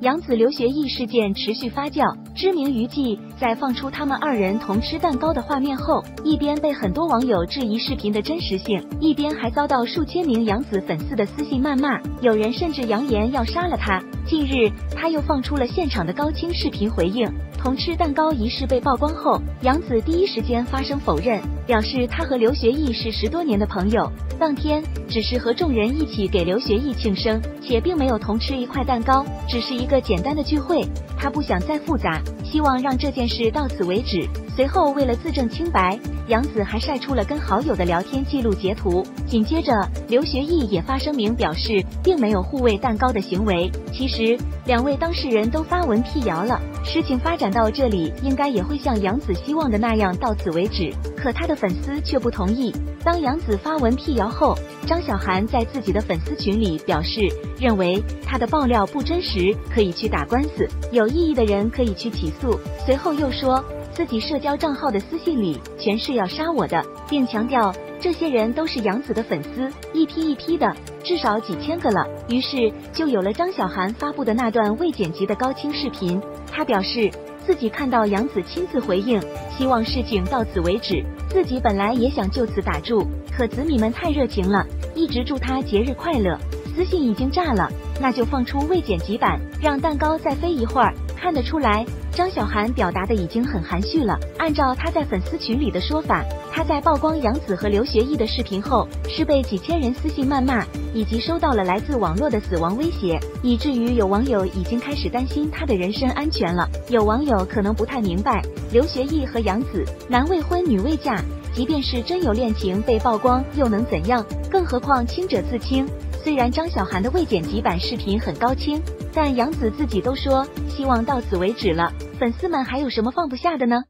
杨子留学义事件持续发酵，知名娱记在放出他们二人同吃蛋糕的画面后，一边被很多网友质疑视频的真实性，一边还遭到数千名杨子粉丝的私信谩骂，有人甚至扬言要杀了他。近日，他又放出了现场的高清视频回应。同吃蛋糕一事被曝光后，杨子第一时间发声否认，表示他和刘学义是十多年的朋友，当天只是和众人一起给刘学义庆生，且并没有同吃一块蛋糕，只是一个简单的聚会。他不想再复杂，希望让这件事到此为止。随后，为了自证清白，杨子还晒出了跟好友的聊天记录截图。紧接着，刘学义也发声明表示，并没有护卫蛋糕的行为。其实，两位当事人都发文辟谣了。事情发展到这里，应该也会像杨子希望的那样到此为止。可他的粉丝却不同意。当杨子发文辟谣后，张小涵在自己的粉丝群里表示，认为他的爆料不真实，可以去打官司，有异议的人可以去起诉。随后又说自己社交账号的私信里全是要杀我的，并强调这些人都是杨子的粉丝，一批一批的，至少几千个了。于是就有了张小涵发布的那段未剪辑的高清视频。他表示自己看到杨子亲自回应，希望事情到此为止。自己本来也想就此打住，可子米们太热情了，一直祝他节日快乐。私信已经炸了，那就放出未剪辑版，让蛋糕再飞一会儿。看得出来，张小涵表达的已经很含蓄了。按照他在粉丝群里的说法，他在曝光杨子和刘学义的视频后，是被几千人私信谩骂，以及收到了来自网络的死亡威胁，以至于有网友已经开始担心他的人身安全了。有网友可能不太明白，刘学义和杨子男未婚女未嫁，即便是真有恋情被曝光又能怎样？更何况清者自清。虽然张小涵的未剪辑版视频很高清，但杨子自己都说希望到此为止了，粉丝们还有什么放不下的呢？